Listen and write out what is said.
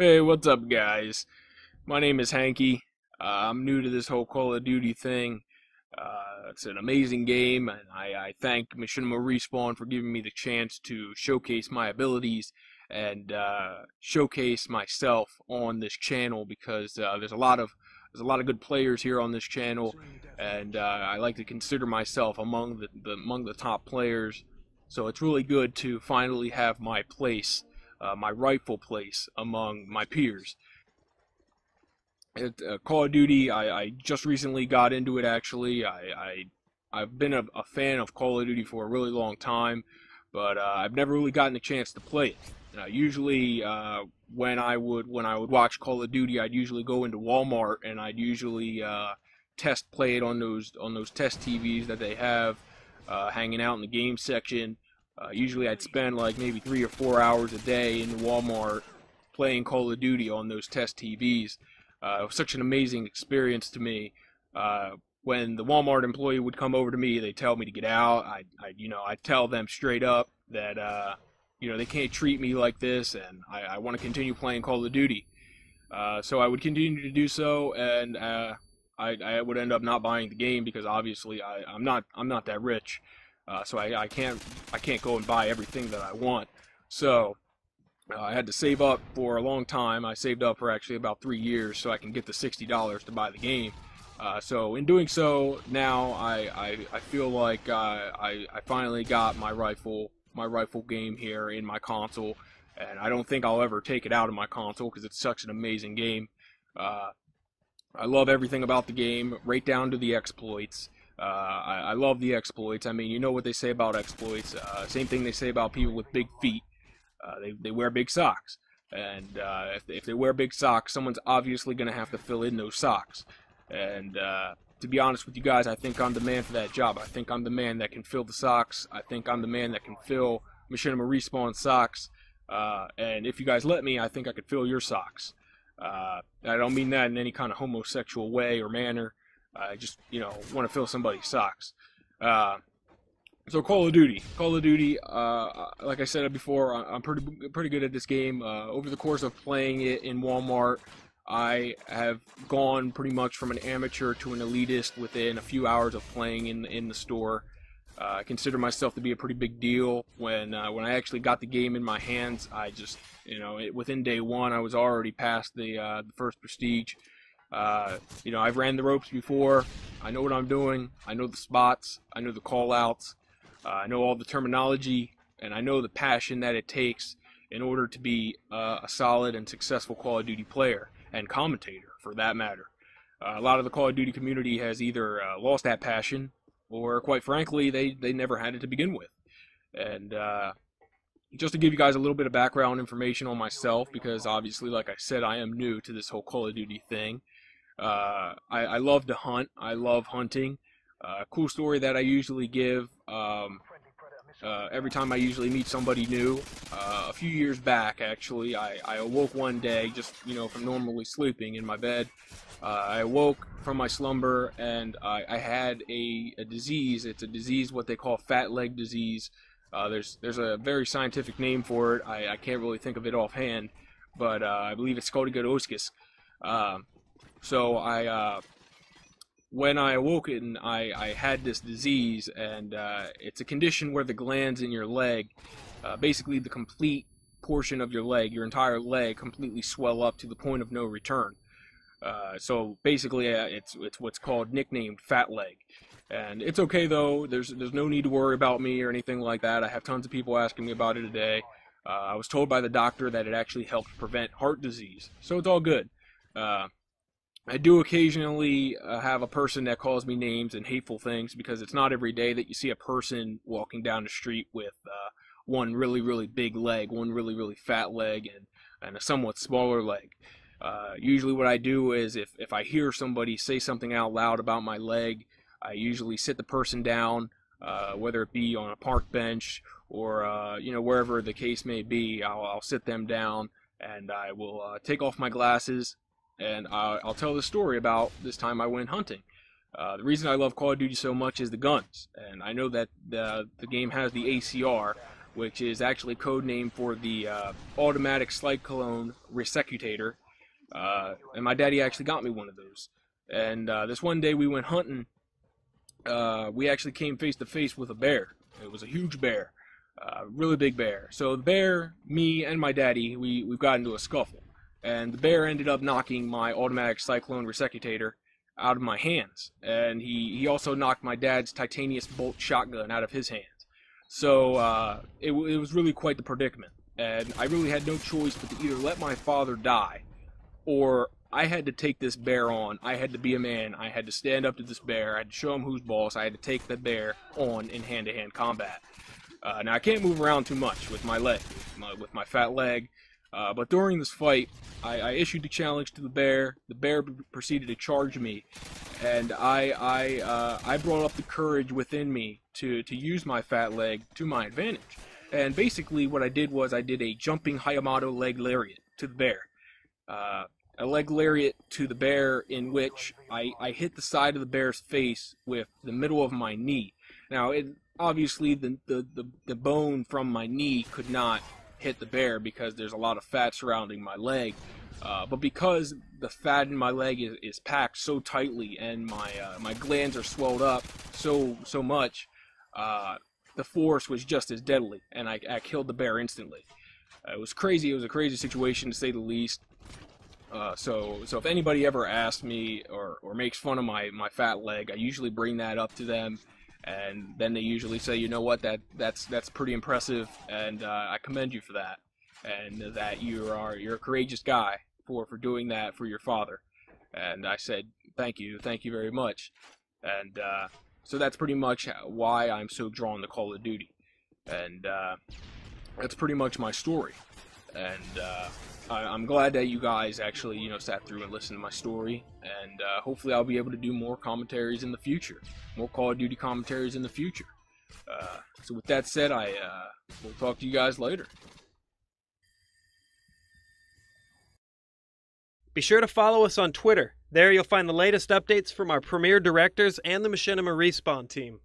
Hey, what's up, guys? My name is Hanky. Uh, I'm new to this whole Call of Duty thing. Uh, it's an amazing game, and I, I thank Machinima Respawn for giving me the chance to showcase my abilities and uh, showcase myself on this channel because uh, there's a lot of there's a lot of good players here on this channel, and uh, I like to consider myself among the, the among the top players. So it's really good to finally have my place uh, my rightful place among my peers. It, uh, Call of Duty, I, I, just recently got into it. Actually, I, I have been a, a, fan of Call of Duty for a really long time, but uh, I've never really gotten a chance to play it. usually, uh, when I would when I would watch Call of Duty, I'd usually go into Walmart and I'd usually uh, test play it on those on those test TVs that they have, uh, hanging out in the game section. Uh, usually I'd spend like maybe three or four hours a day in Walmart playing Call of Duty on those test TVs. Uh, it was such an amazing experience to me. Uh, when the Walmart employee would come over to me, they tell me to get out. I, I you know, I tell them straight up that, uh, you know, they can't treat me like this, and I, I want to continue playing Call of Duty. Uh, so I would continue to do so, and uh, I, I would end up not buying the game because obviously I, I'm not I'm not that rich. Uh, so I, I can't I can't go and buy everything that I want. So uh, I had to save up for a long time. I saved up for actually about three years so I can get the sixty dollars to buy the game. Uh, so in doing so, now I I, I feel like uh, I I finally got my rifle my rifle game here in my console, and I don't think I'll ever take it out of my console because it's such an amazing game. Uh, I love everything about the game, right down to the exploits. Uh, I, I, love the exploits. I mean, you know what they say about exploits. Uh, same thing they say about people with big feet. Uh, they, they wear big socks. And uh, if, if they wear big socks, someone's obviously going to have to fill in those socks. And uh, to be honest with you guys, I think I'm the man for that job. I think I'm the man that can fill the socks. I think I'm the man that can fill Machinima Respawn socks. And if you guys let me, I think I could fill your socks. I don't mean that in any kind of homosexual way or manner. I just, you know, want to fill somebody's socks. Uh, so Call of Duty, Call of Duty. Uh, like I said before, I'm pretty pretty good at this game. Uh, over the course of playing it in Walmart, I have gone pretty much from an amateur to an elitist within a few hours of playing in in the store. Uh, I consider myself to be a pretty big deal. When uh, when I actually got the game in my hands, I just you know it, within day one I was already past the uh, the first prestige. Uh, you know, I've ran the ropes before. I know what I'm doing. I know the spots. I know the call outs. Uh, I know all the terminology, and I know the passion that it takes in order to be uh, a solid and successful Call of Duty player and commentator, for that matter. Uh, a lot of the Call of Duty community has either uh, lost that passion, or quite frankly, they, they never had it to begin with. And uh, just to give you guys a little bit of background information on myself, because obviously, like I said, I am new to this whole Call of Duty thing. Uh, I, I, love to hunt. I love hunting. Uh, cool story that I usually give um, uh, every time I usually meet somebody new. Uh, a few years back, actually, I, I, awoke one day just you know from normally sleeping in my bed. Uh, I awoke from my slumber and I, I had a, a, disease. It's a disease what they call fat leg disease. There's there's a very scientific name for it. I, can't really think of it offhand, but I believe it's scotigodoscus. Um, so I, uh, when I awoke and I, I had this disease, and uh, it's a condition where the glands in your leg, uh, basically the complete portion of your leg, your entire leg, completely swell up to the point of no return. Uh, so basically, uh, it's it's what's called nicknamed fat leg, and it's okay though. There's there's no need to worry about me or anything like that. I have tons of people asking me about it today. Uh, I was told by the doctor that it actually helped prevent heart disease, so it's all good. Uh, I do occasionally uh, have a person that calls me names and hateful things because it's not every day that you see a person walking down the street with uh, one really, really big leg, one really, really fat leg, and, and a somewhat smaller leg. Uh, usually, what I do is if, if I hear somebody say something out loud about my leg, I usually sit the person down, uh, whether it be on a park bench or uh, you know wherever the case may be. I'll, I'll sit them down and I will uh, take off my glasses and I'll, I'll tell the story about this time I went hunting. Uh, the reason I love Call of Duty so much is the guns, and I know that the, the game has the ACR, which is actually code name for the uh, automatic cyclone resecutator. Uh, and my daddy actually got me one of those. And uh, this one day we went hunting. Uh, we actually came face to face with a bear. It was a huge bear, uh, really big bear. So the bear, me, and my daddy, we we got into a scuffle, and the bear ended up knocking my automatic cyclone resecutator out of my hands, and he he also knocked my dad's titanium bolt shotgun out of his hands. So uh, it, it was really quite the predicament, and I really had no choice but to either let my father die, or I had to take this bear on. I had to be a man. I had to stand up to this bear. I had to show him who's boss. I had to take the bear on in hand-to-hand combat. Uh, now I can't move around too much with my leg, with my, with my fat leg. Uh, but during this fight, I, I, issued the challenge to the bear. The bear proceeded to charge me, and I I uh, I brought up the courage within me to to use my fat leg to my advantage. And basically, what I did was I did a jumping Hayamato leg lariat to the bear. Uh, a leg lariat to the bear in which I, I hit the side of the bear's face with the middle of my knee. Now, it, obviously, the, the, the, the bone from my knee could not hit the bear because there's a lot of fat surrounding my leg. Uh, but because the fat in my leg is, is packed so tightly and my uh, my glands are swelled up so so much, uh, the force was just as deadly, and I, I killed the bear instantly. Uh, it was crazy. It was a crazy situation to say the least. Uh, so, so if anybody ever asks me or, or makes fun of my, my fat leg, I usually bring that up to them, and then they usually say, you know what, that that's that's pretty impressive, and uh, I commend you for that, and that you are you're a courageous guy for for doing that for your father. And I said, thank you, thank you very much, and uh, so that's pretty much why I'm so drawn to Call of Duty, and uh, that's pretty much my story, and uh, I, am glad that you guys actually, you know, sat through and listened to my story, and uh, hopefully I'll be able to do more commentaries in the future, more Call of Duty commentaries in the future. Uh, so with that said, I uh, will talk to you guys later. Be sure to follow us on Twitter. There you'll find the latest updates from our premier directors and the Machinima Respawn team.